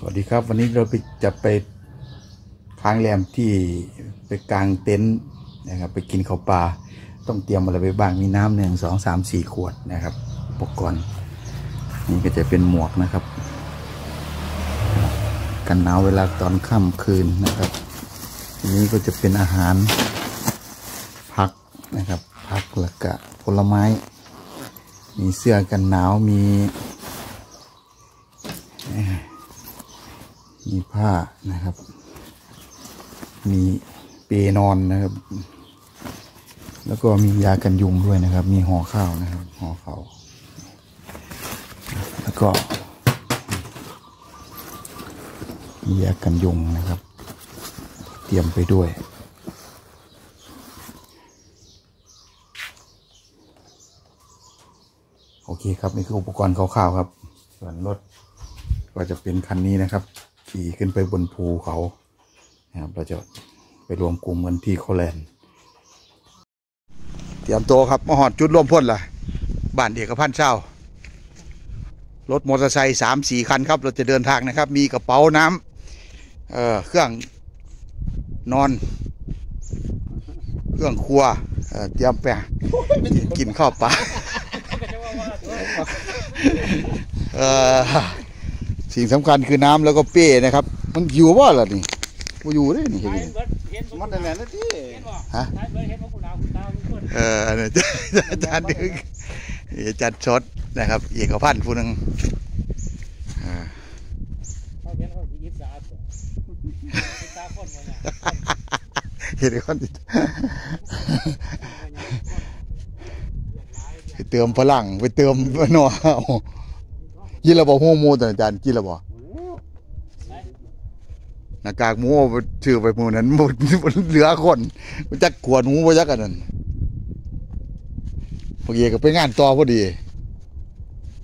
สวัสดีครับ วันนี้เราไปจะไปค้างแรมที่ไปกลางเต็นท์นะครับไปกินข้าวปลาต้องเตรียมอะไรไปบ้างมีน้ำหนึ่งสองสามสี่ขวดนะครับอุปกรณ์นี่ก็จะเป็นหมวกนะครับ กันหนาวเวลาตอนค่ำคืนนะครับอันนี้ก็จะเป็นอาหารพักนะครับพักแล้วก็ผลไม้ มีเสื้อกันหนาวมี มีผ้านะครับ มีเปนอนนะครับ แล้วก็มียากันยุงด้วยนะครับ มีห่อข้าวนะครับห่อเขาแล้วก็มียากันยุงนะครับ เตรียมไปด้วยโอเคครับ นี่คืออุปกรณ์คร่าวๆครับ ส่วนรถก็จะเป็นคันนี้นะครับ ขี่ขึ้นไปบนภูเขานะครับเราจะไปรวมกลุ่มกันที่โคแลนด์เตรียมตัวครับมาหอดจุดร่วมพ่นล่ะบ้านเอกพันธ์เช่ารถมอเตอร์ไซค์สามสี่คันครับ เราจะเดินทางนะครับ มีกระเป๋าน้ำเอ่อเครื่องนอน เครื่องครัวเอ่อเตรียมไปกินข้าวปลาเอ่อ สิ่งสำคัญคือน้ำแล้วก็เป้นะครับ มันอยู่ว่าล่ะนี่กูอยู่ได้นี่เห็นไหมมันแต่แหลนะที่ฮะเออเนี่ยอาจารย์ดึงนี่อาจารย์ชดนะครับเอกพันธ์ผู้หนึงอ่าเห็นคนติดไปเติมพลังไปเติมหนัวเอา กินระบอหัวหมูแต่อาจารย์กินระบอหน้ากากหมูเอาไปถือไปหมูนั้นหมดเหลือคนมันจักขวดหมูบ่จักกันนั่นเมื่อกี้ก็ไปงานต่อพอดี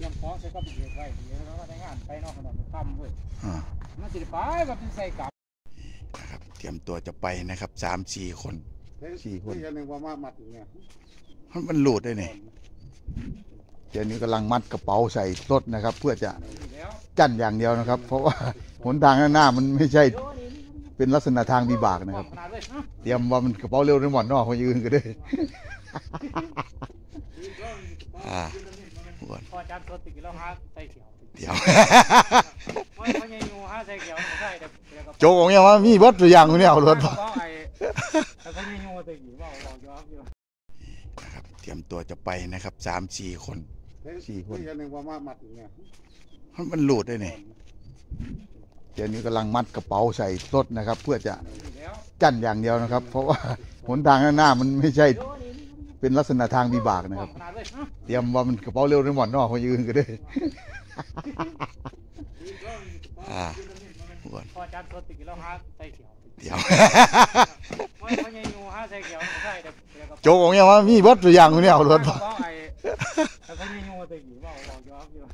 ยังฟ้องใช้ก็เบียดไว้เดี๋ยวเราก็ได้งานไปนอกขนาดมันค่ำเว้ยอ่ามันสิไปแบบเป็นใส่กลับนะครับเตรียมตัวจะไปนะครับสามสี่คนสี่คนที่นึงว่ามามัดอย่างเงี้ยมันมันหลุดได้เนี่ย เดี๋ยวนี้กำลังมัดกระเป๋าใส่รถนะครับ เพื่อจะแล้วกั้นอย่างเดียวนะครับ เพราะว่าหนทางข้างหน้ามันไม่ใช่เป็นลักษณะทางวิบากนะครับขนาดเลยเตรียมว่ามันกระเป๋าเร็วในหมอนนอกคนอื่นก็ได้อ่าอ้วนพอจับตัวติดแล้วฮะใส่เขียวเดี๋ยวไม่ไม่ยังอยู่ฮะใส่เขียวไม่ใช่แต่เดี๋ยวก็โจกของเนี่ยว่ามีวัดตัวอย่างอยู่เนี่ยเอารถก็มาไอ้แต่ก็ยังอยู่ใส่เขียวบอกบอกอยู่ครับอยู่นะครับเตรียมตัวจะไปนะครับสามสี่คน สี่คนที่นึงว่ามามัดอย่างเงี้ยมันมันหลุดได้เนี่ยเดี๋ยวนี้กำลังมัดกระเป๋าใส่รถนะครับ เพื่อจะแล้วกั้นอย่างเดียวนะครับ เพราะว่าหนทางข้างหน้ามันไม่ใช่เป็นลักษณะทางวิบากนะครับ ขนาดเลยเตรียมว่ามันกระเป๋าเร็วในหมอนนอกคนอื่นก็ได้อ่าอ้วนพอจับตัวติดแล้วฮะใส่เขียวเดี๋ยว ไม่ไม่ยังอยู่ฮะใส่เขียวไม่ใช่แต่เดี๋ยวก็โจกของเนี่ยว่ามีวัดตัวอย่างอยู่เนี่ยเอารถมา 他肯定用我的语音吧，我忘记了。